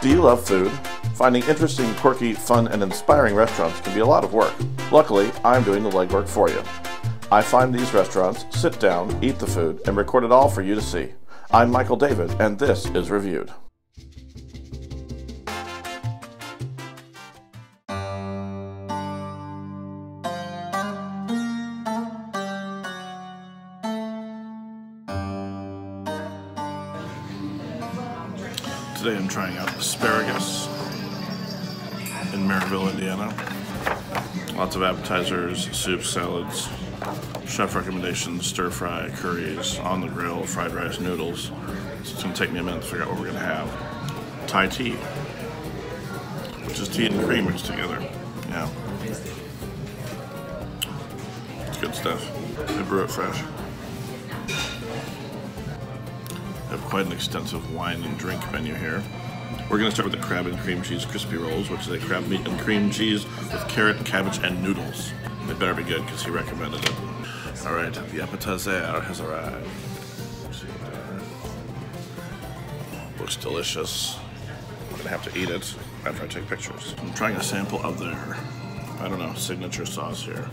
Do you love food? Finding interesting, quirky, fun, and inspiring restaurants can be a lot of work. Luckily, I'm doing the legwork for you. I find these restaurants, sit down, eat the food, and record it all for you to see. I'm Michael David, and this is Reviewed. Today I'm trying out asparagus in Merrillville, Indiana. Lots of appetizers, soups, salads, chef recommendations, stir fry, curries, on the grill, fried rice, noodles. It's gonna take me a minute to figure out what we're gonna have. Thai tea, which is tea and cream mixed together. Yeah. It's good stuff. They brew it fresh. Have quite an extensive wine and drink menu here. We're going to start with the crab and cream cheese crispy rolls, which is a crab meat and cream cheese with carrot, cabbage, and noodles. They better be good because he recommended it. All right, the appetizer has arrived. Looks delicious. I'm gonna have to eat it after I take pictures. I'm trying a sample of their, I don't know, signature sauce here.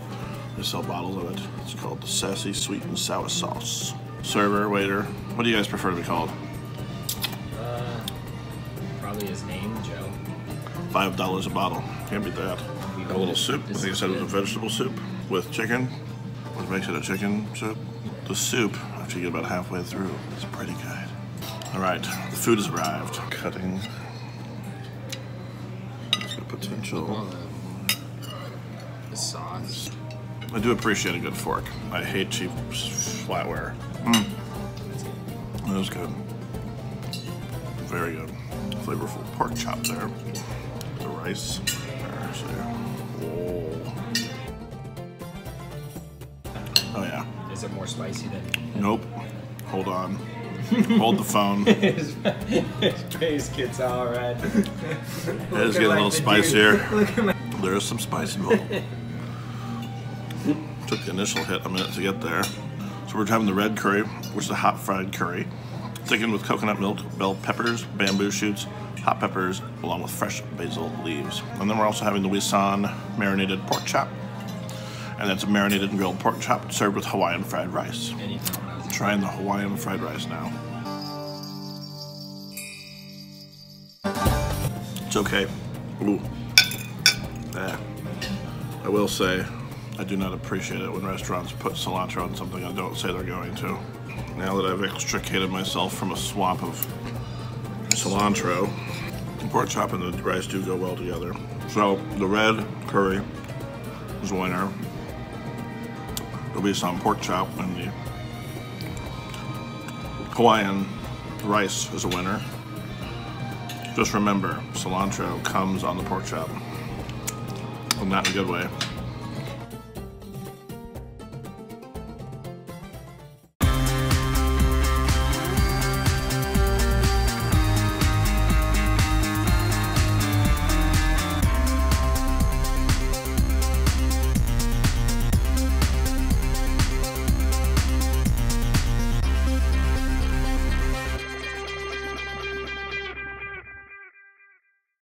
They sell bottles of it. It's called the Sassy Sweet and Sour Sauce server, waiter. What do you guys prefer to be called? Uh, probably his name, Joe. Five dollars a bottle. Can't beat that. A little soup. I think I said it was a vegetable soup with chicken. What makes it a chicken soup? The soup, after you get about halfway through, is pretty good. All right, the food has arrived. Cutting. Potential. The sauce. I do appreciate a good fork. I hate cheap flatware. Mm. That was good. Very good. Flavorful pork chop there. The rice. Oh. oh yeah. Is it more spicy than? Nope. Hold on. Hold the phone. his, his face gets all red. It is getting a little spicier. There is some spice involved. Took the initial hit a minute to get there. So we're having the red curry, which is a hot fried curry, thickened with coconut milk, bell peppers, bamboo shoots, hot peppers, along with fresh basil leaves. And then we're also having the Wisan marinated pork chop. And that's a marinated and grilled pork chop served with Hawaiian fried rice. Trying the Hawaiian fried rice now. It's okay. Ooh. Yeah. I will say, I do not appreciate it when restaurants put cilantro on something I don't say they're going to. Now that I've extricated myself from a swamp of cilantro, pork chop and the rice do go well together. So the red curry is a winner. There'll be some pork chop and the Hawaiian rice is a winner. Just remember, cilantro comes on the pork chop. And not in a good way.